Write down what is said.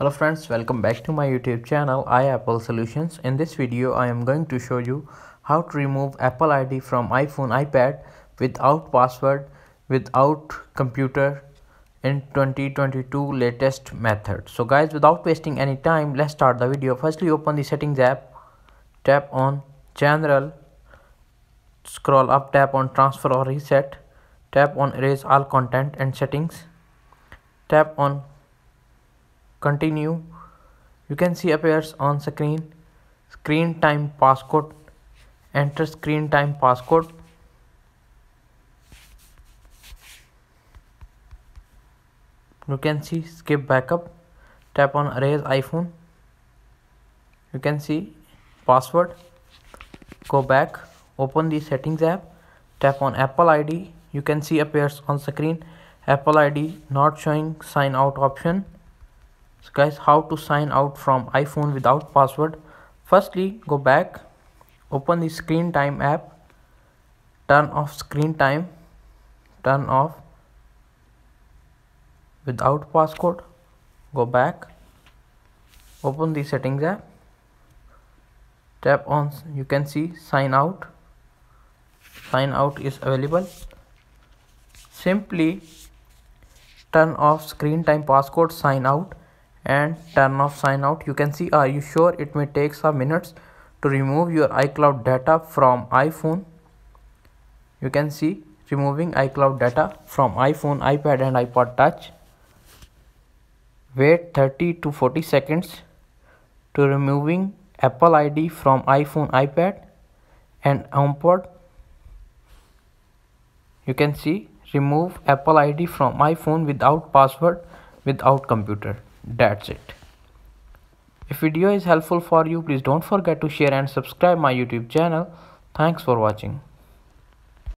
hello friends welcome back to my youtube channel iApple solutions. In this video i am going to show you how to remove apple id from iphone ipad without password without computer in 2022 latest method. So guys without wasting any time let's start the video. Firstly open the settings app tap on general scroll up tap on transfer or reset tap on erase all content and settings tap on continue. You can see appears on screen. Screen time passcode. Enter screen time passcode. You can see skip backup. Tap on erase iphone. You can see password. Go back. Open the settings app. Tap on apple id you can see appears on screen. Apple id not showing sign out option so guys how to sign out from iphone without password. Firstly go back open the screen time app turn off screen time turn off without passcode go back open the settings app tap on you can see sign out. Sign out is available. Simply turn off screen time passcode sign out and turn off sign out. You can see are you sure it may take some minutes to remove your icloud data from iphone? You can see removing icloud data from iphone ipad and ipod touch. Wait 30 to 40 seconds to removing apple id from iphone ipad and HomePod you can see remove apple id from iphone without password without computer that's it. If video is helpful for you please don't forget to share and subscribe my youtube channel. Thanks for watching